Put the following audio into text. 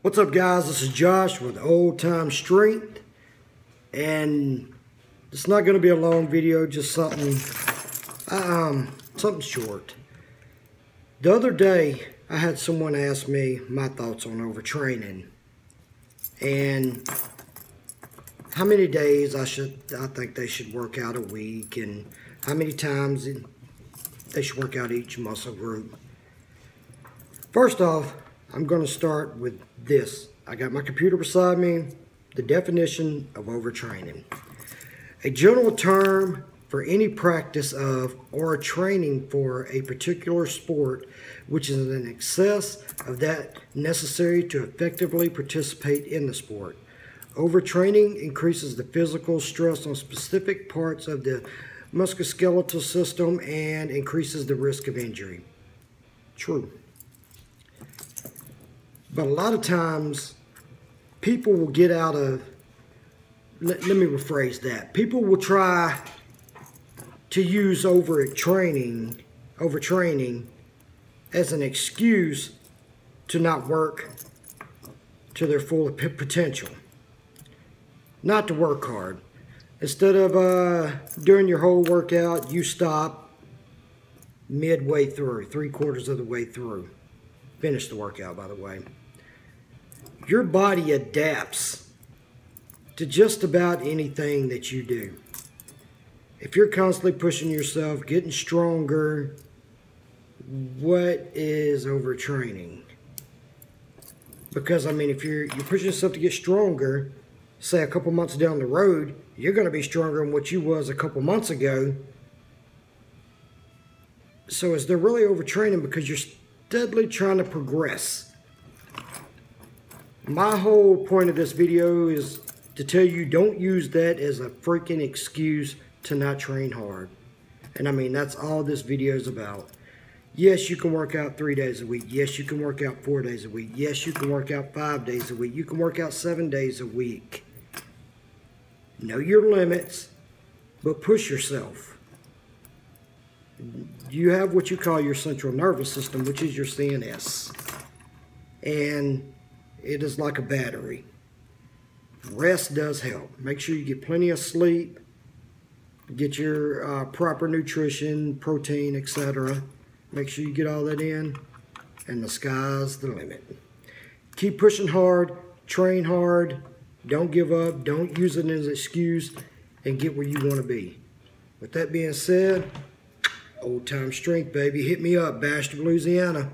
What's up guys, this is Josh with Old Time Strength and it's not going to be a long video, just something um, something short. The other day I had someone ask me my thoughts on overtraining and how many days I should I think they should work out a week and how many times they should work out each muscle group. First off, I'm going to start with this. I got my computer beside me, the definition of overtraining. A general term for any practice of or training for a particular sport which is in excess of that necessary to effectively participate in the sport. Overtraining increases the physical stress on specific parts of the musculoskeletal system and increases the risk of injury. True. But a lot of times, people will get out of, let, let me rephrase that. People will try to use over training, overtraining as an excuse to not work to their full potential. Not to work hard. Instead of uh, during your whole workout, you stop midway through, three quarters of the way through. Finish the workout, by the way your body adapts to just about anything that you do. If you're constantly pushing yourself, getting stronger, what is overtraining? Because I mean, if you're you're pushing yourself to get stronger, say a couple months down the road, you're going to be stronger than what you was a couple months ago. So is there really overtraining because you're steadily trying to progress? My whole point of this video is to tell you don't use that as a freaking excuse to not train hard. And I mean, that's all this video is about. Yes, you can work out three days a week. Yes, you can work out four days a week. Yes, you can work out five days a week. You can work out seven days a week. Know your limits, but push yourself. You have what you call your central nervous system, which is your CNS. And it is like a battery. Rest does help. Make sure you get plenty of sleep, get your uh, proper nutrition, protein, etc. Make sure you get all that in, and the sky's the limit. Keep pushing hard, train hard, don't give up, don't use it as an excuse, and get where you want to be. With that being said, old time strength, baby. Hit me up, Bastrop, Louisiana.